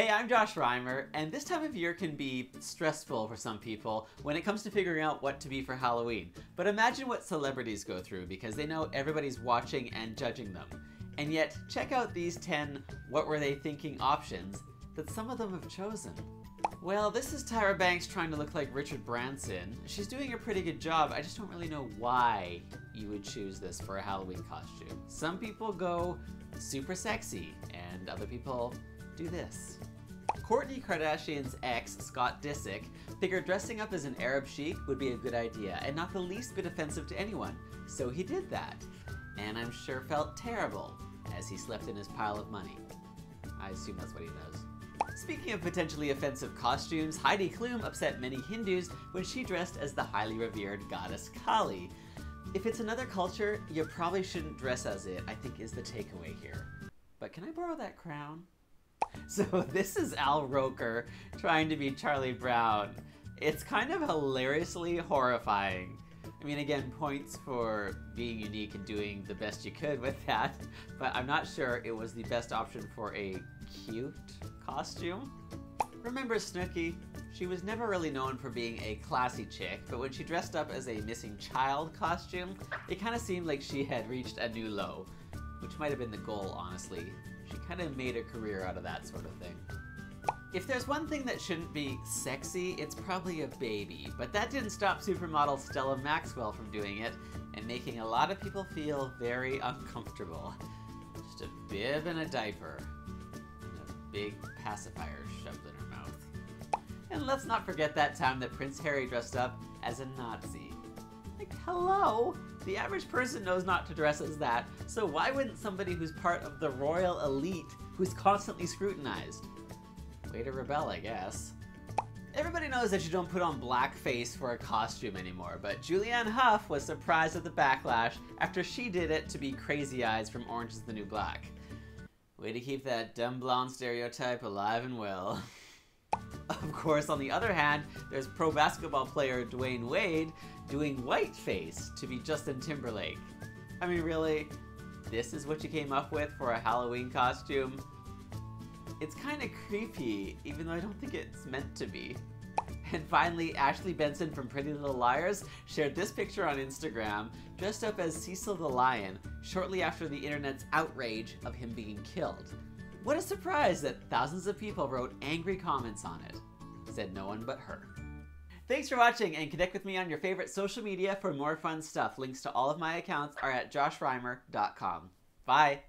Hey, I'm Josh Rimer, and this time of year can be stressful for some people when it comes to figuring out what to be for Halloween. But imagine what celebrities go through because they know everybody's watching and judging them. And yet, check out these 10 what were they thinking options that some of them have chosen. Well, this is Tyra Banks trying to look like Richard Branson. She's doing a pretty good job, I just don't really know why you would choose this for a Halloween costume. Some people go super sexy, and other people do this. Kourtney Kardashian's ex, Scott Disick, figured dressing up as an Arab sheik would be a good idea and not the least bit offensive to anyone, so he did that. And I'm sure felt terrible as he slept in his pile of money. I assume that's what he knows. Speaking of potentially offensive costumes, Heidi Klum upset many Hindus when she dressed as the highly revered goddess Kali. If it's another culture, you probably shouldn't dress as it, I think is the takeaway here. But can I borrow that crown? So this is Al Roker trying to be Charlie Brown. It's kind of hilariously horrifying. I mean, again, points for being unique and doing the best you could with that, but I'm not sure it was the best option for a cute costume. Remember Snooki? She was never really known for being a classy chick, but when she dressed up as a missing child costume, it kind of seemed like she had reached a new low, which might have been the goal, honestly. She kind of made a career out of that sort of thing. If there's one thing that shouldn't be sexy, it's probably a baby, but that didn't stop supermodel Stella Maxwell from doing it and making a lot of people feel very uncomfortable. Just a bib and a diaper, and a big pacifier shoved in her mouth. And let's not forget that time that Prince Harry dressed up as a Nazi. Like, hello? The average person knows not to dress as that, so why wouldn't somebody who's part of the royal elite who's constantly scrutinized? Way to rebel, I guess. Everybody knows that you don't put on blackface for a costume anymore, but Julianne Hough was surprised at the backlash after she did it to be Crazy Eyes from Orange is the New Black. Way to keep that dumb blonde stereotype alive and well. Of course, on the other hand, there's pro basketball player Dwyane Wade doing whiteface to be Justin Timberlake. I mean, really? This is what you came up with for a Halloween costume? It's kind of creepy, even though I don't think it's meant to be. And finally, Ashley Benson from Pretty Little Liars shared this picture on Instagram, dressed up as Cecil the Lion, shortly after the internet's outrage of him being killed. What a surprise that thousands of people wrote angry comments on it. Said no one but her. Thanks for watching and connect with me on your favorite social media for more fun stuff. Links to all of my accounts are at joshrimer.com. Bye!